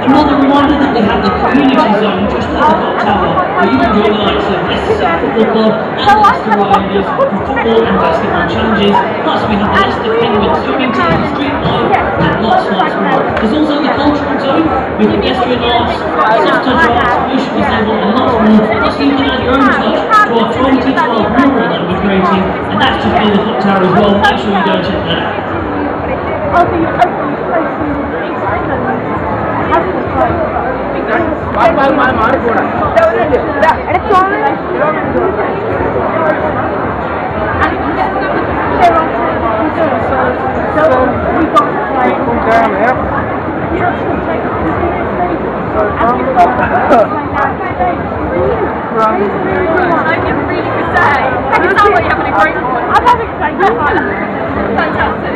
Another reminder that we have the community zone just at the tower, where you can join the likes of Leicester Football Club and Leicester Riders for football and basketball challenges. Plus we have the Leicester Penguins swimming team, street life, and lots, lots more. There's also the cultural zone with pedestrian arts, soft touch arts, worship disabled, and lots more. Plus you can add your own touch to our 2012 mural that we're creating, and that's just tower as well. Make sure you go check that out. Had a really good day. You sound like you're having a great one. I'm having a great one. Fantastic.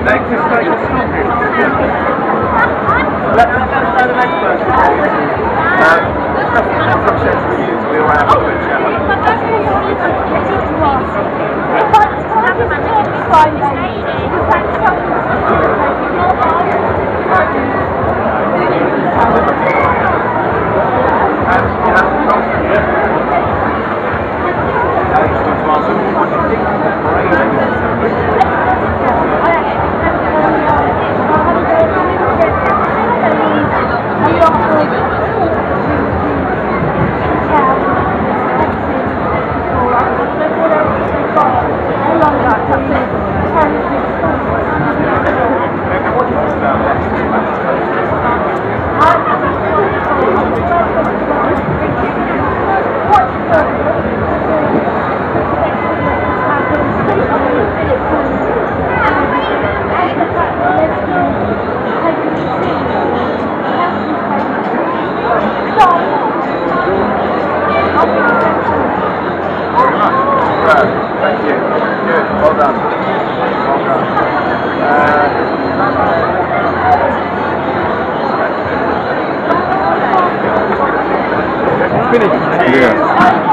Next is like Let's go to the next person. Um, from Central News, we all have a quick chat. And Thank you. Good. Well done. Well done. Uh, finish. Yeah.